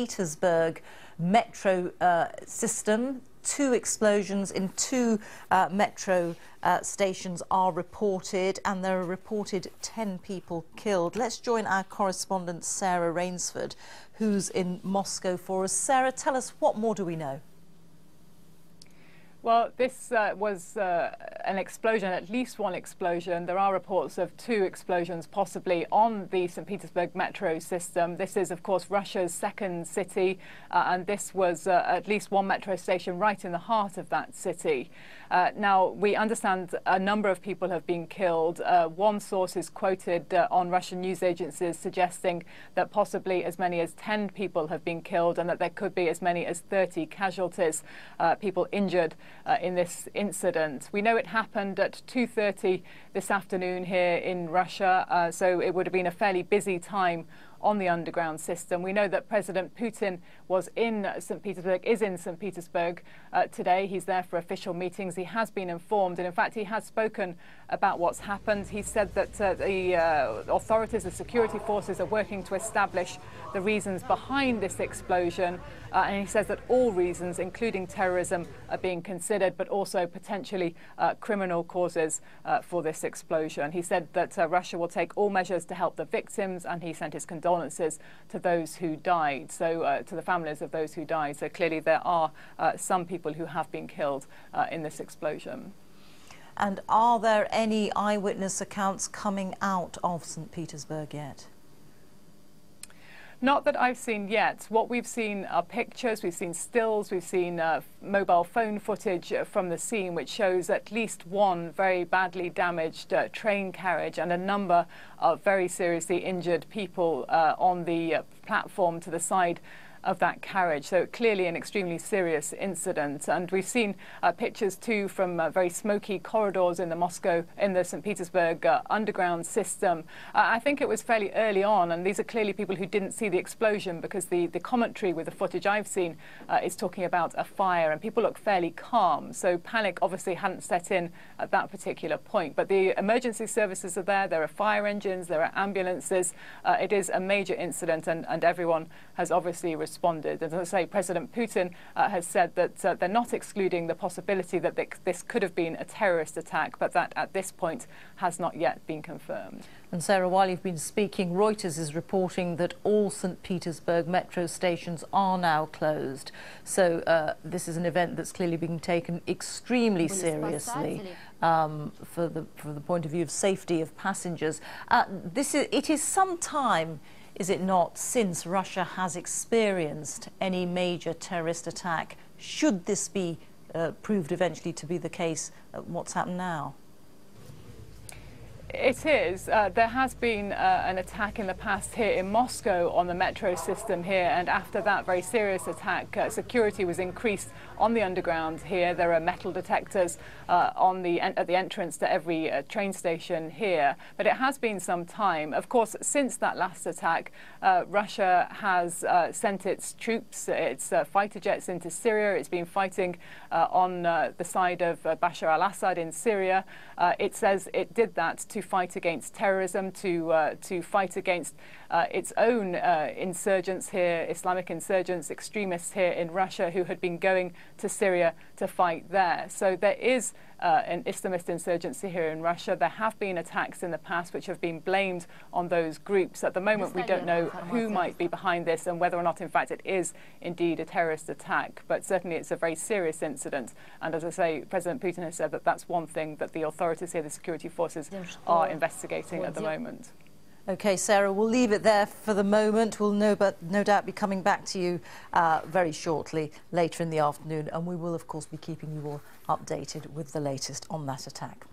Petersburg metro uh, system. Two explosions in two uh, metro uh, stations are reported, and there are reported 10 people killed. Let's join our correspondent Sarah Rainsford, who's in Moscow for us. Sarah, tell us what more do we know? Well, this uh, was uh, an explosion, at least one explosion. There are reports of two explosions possibly on the St. Petersburg metro system. This is, of course, Russia's second city, uh, and this was uh, at least one metro station right in the heart of that city. Uh, now, we understand a number of people have been killed. Uh, one source is quoted on Russian news agencies suggesting that possibly as many as 10 people have been killed and that there could be as many as 30 casualties, people injured uh, in this incident. We know it happened at 2.30 this afternoon here in Russia, uh, so it would have been a fairly busy time on the underground system. We know that President Putin was in St. Petersburg, is in St. Petersburg uh, today. He's there for official meetings. He has been informed, and in fact, he has spoken about what's happened. He said that uh, the uh, authorities, the security forces, are working to establish the reasons behind this explosion. Uh, and he says that all reasons, including terrorism, are being considered, but also potentially uh, criminal causes uh, for this explosion. He said that Russia will take all measures to help the victims, and he sent his condolences condolences to those who died, so uh, to the families of those who died. So clearly there are uh, some people who have been killed uh, in this explosion. And are there any eyewitness accounts coming out of St. Petersburg yet? Not that I've seen yet. What we've seen are pictures, we've seen stills, we've seen uh, mobile phone footage from the scene, which shows at least one very badly damaged uh, train carriage and a number of very seriously injured people uh, on the uh, platform to the side of that carriage. So clearly an extremely serious incident. And we've seen uh, pictures too from uh, very smoky corridors in the Moscow, in the St. Petersburg uh, underground system. Uh, I think it was fairly early on, and these are clearly people who didn't see the explosion because the, the commentary with the footage I've seen uh, is talking about a fire, and people look fairly calm. So panic obviously hadn't set in at that particular point. But the emergency services are there, there are fire engines, there are ambulances. Uh, it is a major incident, and, and everyone has obviously responded. As I say, President Putin uh, has said that uh, they're not excluding the possibility that this could have been a terrorist attack, but that at this point has not yet been confirmed. And Sarah, while you've been speaking, Reuters is reporting that all St. Petersburg metro stations are now closed. So uh, this is an event that's clearly being taken extremely seriously um, for, the, for the point of view of safety of passengers. Uh, this is, it is some time is it not, since Russia has experienced any major terrorist attack? Should this be uh, proved eventually to be the case, uh, what's happened now? It is. Uh, there has been uh, an attack in the past here in Moscow on the metro system here, and after that very serious attack, uh, security was increased on the underground here. There are metal detectors uh, on the at the entrance to every uh, train station here. But it has been some time. Of course, since that last attack, uh, Russia has sent its troops, its fighter jets into Syria. It's been fighting on the side of Bashar al-Assad in Syria. it says it did that to to fight against terrorism, to, uh, to fight against uh, its own uh, insurgents here, Islamic insurgents, extremists here in Russia who had been going to Syria to fight there. So there is uh, an Islamist insurgency here in Russia. There have been attacks in the past which have been blamed on those groups. At the moment, we don't know who might be behind this and whether or not, in fact, it is indeed a terrorist attack. But certainly it's a very serious incident. And as I say, President Putin has said that that's one thing that the authorities here, the security forces, are investigating at the moment. Okay, Sarah, we'll leave it there for the moment. We'll no, but no doubt be coming back to you uh, very shortly, later in the afternoon, and we will, of course, be keeping you all updated with the latest on that attack.